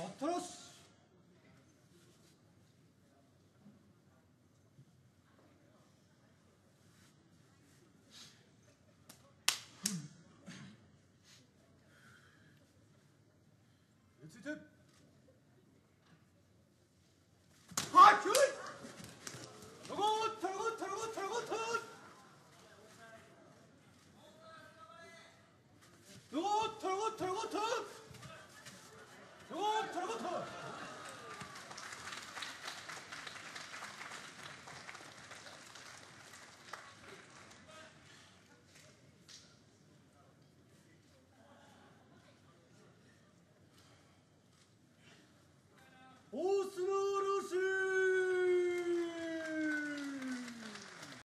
ったらしついて。オースロ